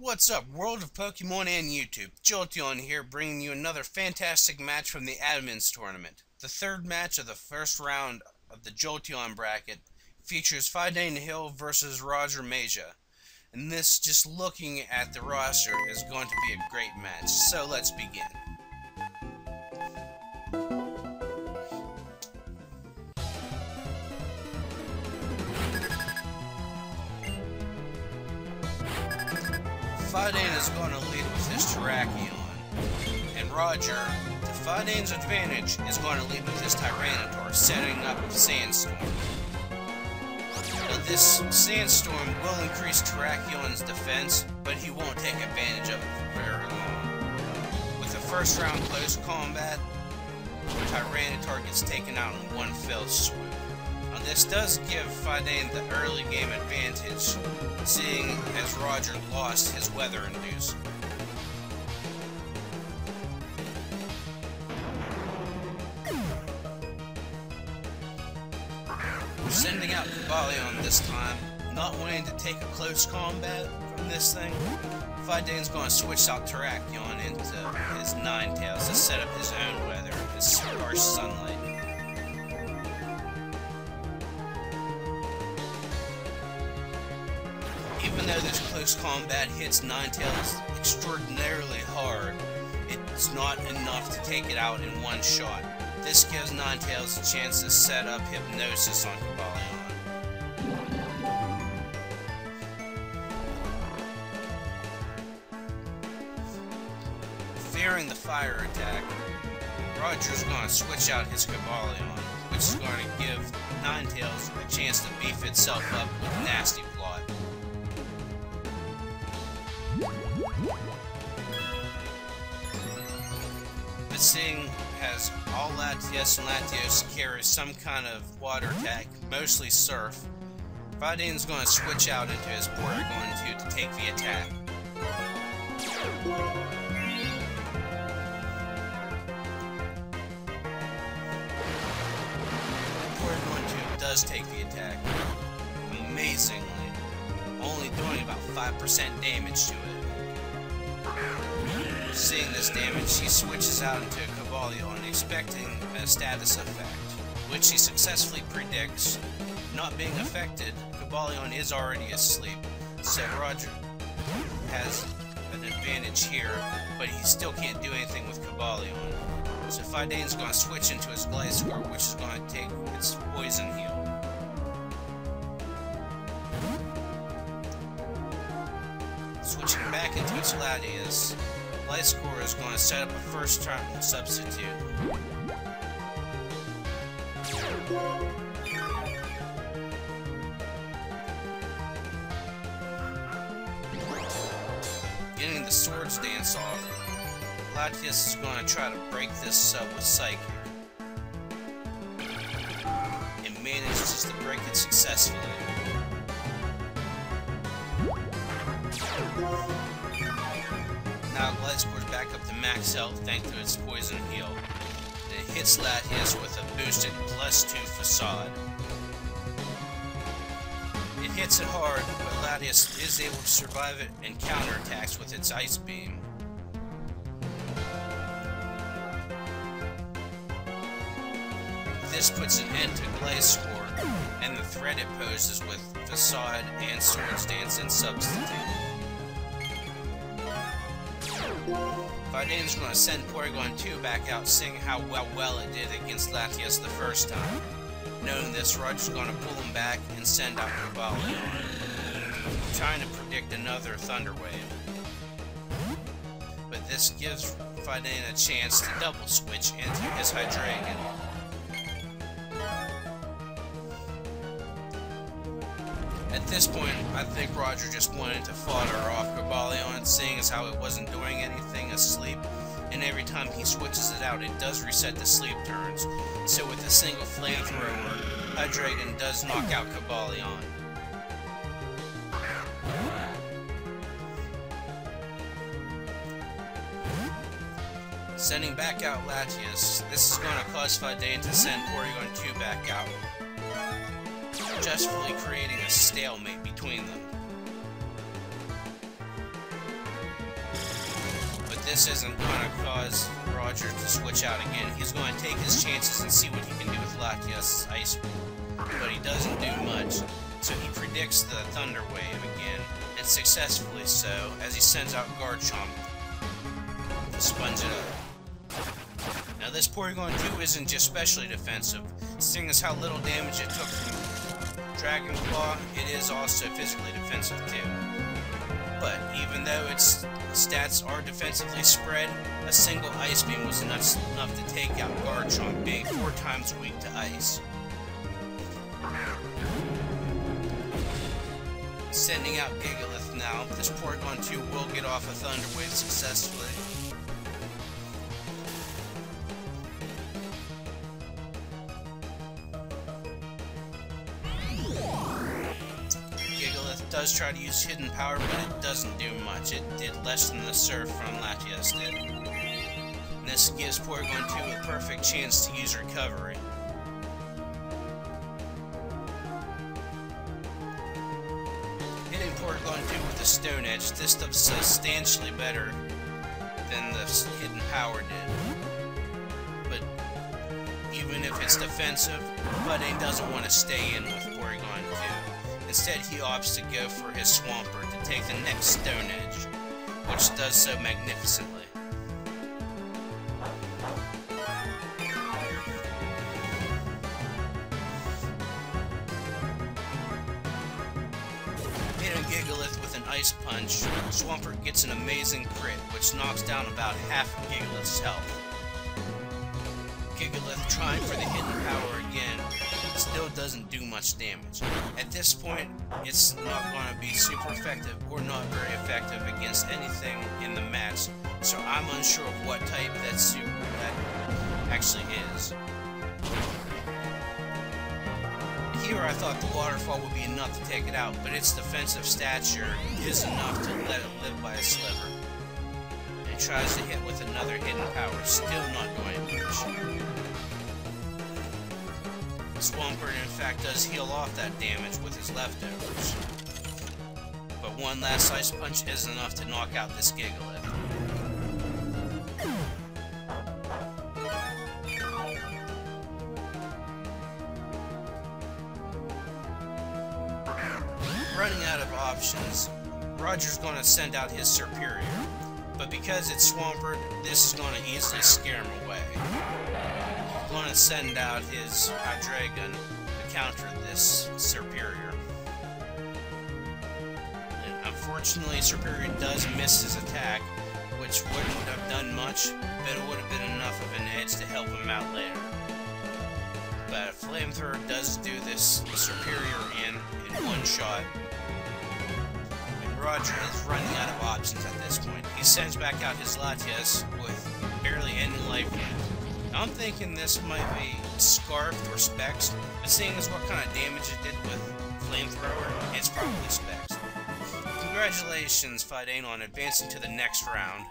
What's up, World of Pokemon and YouTube? Jolteon here, bringing you another fantastic match from the Admins Tournament. The third match of the first round of the Jolteon bracket features Fidane Hill versus Roger Mejia. And this, just looking at the roster, is going to be a great match. So let's begin. Fidane is going to lead with his Terrakion. And Roger, to Fidane's advantage, is going to lead with his Tyranitar, setting up Sandstorm. Now, this Sandstorm will increase Terrakion's defense, but he won't take advantage of it for very long. With the first round close combat, Tyranitar gets taken out in one fell swoop. Now this does give Fidane the early game advantage, seeing as Roger lost his weather induce. Sending out Cobalion this time, not wanting to take a close combat from this thing, Fidane's going to switch out Terrakion into his Ninetales to set up his own weather, his harsh sunlight. Even though this close combat hits Ninetales extraordinarily hard, it's not enough to take it out in one shot. This gives Ninetales a chance to set up Hypnosis on Cobalion. Fearing the fire attack, Roger's going to switch out his Cobalion, which is to give Ninetales a chance to beef itself up with Nasty Plot. This thing has all Latios and Latios carry some kind of water attack, mostly surf. Fidane's going to switch out into his Porygon 2 to take the attack. Porygon 2 does take the attack, amazingly, only doing about 5% damage to it. Seeing this damage, she switches out into Cobalion, expecting a status effect, which she successfully predicts. Not being affected, Cobalion is already asleep, so Roger has an advantage here, but he still can't do anything with Cobalion. So Fidane's going to switch into his Gliscor, which is going to take its Poison Heal. Back into its Latias, Gliscor is going to set up a first turn substitute. Getting the Swords Dance off, Latias is going to try to break this sub with Psychic. It manages to break it successfully. Now Gliscor's back up to max health thanks to its poison heal. It hits Latias with a boosted plus 2 facade. It hits it hard, but Latias is able to survive it and counterattacks with its ice beam. This puts an end to Gliscor and the threat it poses with Facade and Swords Dance and Substitute. Going to send Porygon 2 back out, seeing how well, well it did against Latias the first time. Knowing this, Roger's to pull him back and send out Cobalion, trying to predict another Thunder Wave. But this gives Fidane a chance to double switch into his Hydreigon. This point, I think Roger just wanted to fodder off Cobalion, seeing as how it wasn't doing anything asleep, and every time he switches it out, it does reset the sleep turns. So with a single flamethrower, Hydreigon does knock out Cobalion. Sending back out Latias, this is going to cause Fidane to send Porygon 2 back out, justly creating a stalemate between them. But this isn't going to cause Roger to switch out again. He's going to take his chances and see what he can do with Latias' Ice Beam. But he doesn't do much, so he predicts the Thunder Wave again, and successfully so, as he sends out Garchomp to sponge it up. Now this Porygon 2 isn't just specially defensive, seeing as how little damage it took from Dragon Claw, it is also physically defensive too. But even though its stats are defensively spread, a single Ice Beam was enough, enough to take out Garchomp, being four times weak to ice. Sending out Gigalith now, this 2 will get off a Thunder Wave successfully. Does try to use Hidden Power, but it doesn't do much. It did less than the Surf from Latias did. And this gives Porygon 2 a perfect chance to use Recovery. Hitting Porygon 2 with the Stone Edge, this does substantially better than the Hidden Power did. But even if it's defensive, Budding doesn't want to stay in with Porygon 2. Instead, he opts to go for his Swampert to take the next Stone Edge, which does so magnificently. Hitting Gigalith with an Ice Punch, Swampert gets an amazing crit, which knocks down about half of Gigalith's health. Gigalith trying for the hidden power still doesn't do much damage. At this point, it's not going to be super effective or not very effective against anything in the match, so I'm unsure of what type that super that actually is. Here I thought the waterfall would be enough to take it out, but its defensive stature is enough to let it live by a sliver. And tries to hit with another hidden power, still not going doing much. Swampert in fact does heal off that damage with his leftovers. But one last Ice Punch is enough to knock out this Gigalith. Running out of options, Roger's going to send out his Serperior. But because it's Swampert, this is going to easily scare him away going to send out his Hydreigon to counter this Serperior. And unfortunately, Serperior does miss his attack, which wouldn't have done much, but it would have been enough of an edge to help him out later. But Flamethrower does do this Serperior in, in one shot. And Roger is running out of options at this point. He sends back out his Latias with barely any life left. I'm thinking this might be Scarfed or Specs, but seeing as what kind of damage it did with Flamethrower, it's probably Specs. Congratulations, Fidane, on advancing to the next round.